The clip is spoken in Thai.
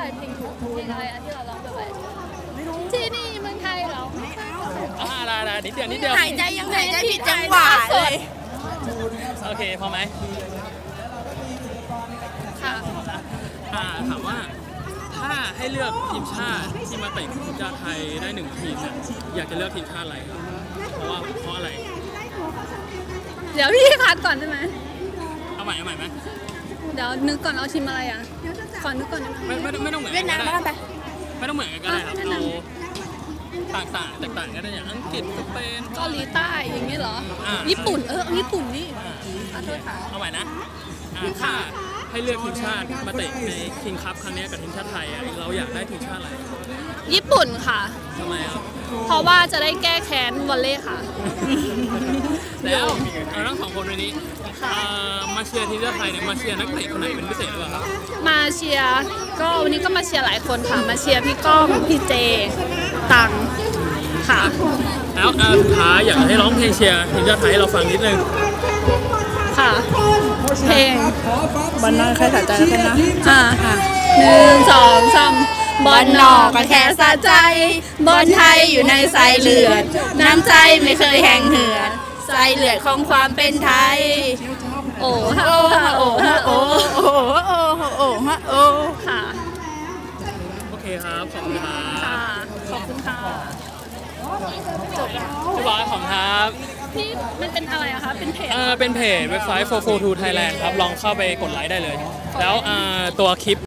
อะไรเพลงเพลงอะไรอันที่เราร้องไปที่นี่เมืองไทยเราอ่าได้ได้นิดเดียวนิดเดียวหายใจยังหายใจผิดจังหวะเลยโอเคพอไหมค่ะอ่าถามว่าถ้าให้เลือกทีมชาติที่มาเตะทีมชาติไทยได้หนึ่งทีมเนี่ยอยากจะเลือกทีมชาติอะไรครับเพราะว่าเพราะอะไร เดี๋ยวพี่คัดก่อนได้ไหมเอาใหม่เอาใหม่ไหม เดี๋ยวนึกก่อนเอาทีมอะไรอะขอนึกก่อนได้ไหมไม่ไม่ไม่ต้องเหมือนเวียดนามก็บ้างไปได้ไม่ต้องเหมือนกันก็ได้ครับเอาต่างๆแตกต่างกันได้อย่างอังกฤษสเปนเกาหลีใต้อย่างนี้เหรออ่าญี่ปุ่นเออเอาญี่ปุ่นนี่อ่าขอโทษค่ะเอาใหม่นะอ่าถ้า ให้เลือกทีมชาติมาเตะในคิงคัพครั้งเนี้ยกับทีมชาติไทยอะเราอยากได้ทีมชาติอะไรญี่ปุ่นค่ะ ทำไมครับ เพราะว่าจะได้แก้แค้นวอลเล่ค่ะ แล้วเราทั้งสองคนวันนี้เอ่อมาเชียร์ทีมชาติไทยเนี่ยมาเชียร์นักเตะคนไหนเป็นพิเศษหรือเปล่าครับมาเชียร์ก็วันนี้ก็มาเชียร์หลายคนค่ะ มาเชียร์พี่ก้องพี่เจตังค่ะ แล้วอ่าสุดท้ายอยากให้ร้องเพลงเชียร์ทีมชาติไทยให้เราฟังนิดนึงค่ะ เพลงบอลนอกใครสะใจแล้วกันนะอ่าหนึ่งสองสามบอลนอกก็แค่สะใจ บอลไทยอยู่ในสายเลือด น้ำใจไม่เคยแห้งเหือดสายเลือดของความเป็นไทย โอ้ฮะโอ้โอ้ฮะฮะโอ้โอ้ฮะฮะโอ้โอ้โอ้โอ้ฮะโอ้ค่ะโอเคครับขอบคุณครับค่ะขอบคุณค่ะพี่บอสของครับ นี่มันเป็นอะไรอะคะ เป็นเพจเออเป็นเพจเว็บไซต์442 Thailand ครับ ลองเข้าไปกดไลค์ได้เลย แล้วอ่าตัวคลิป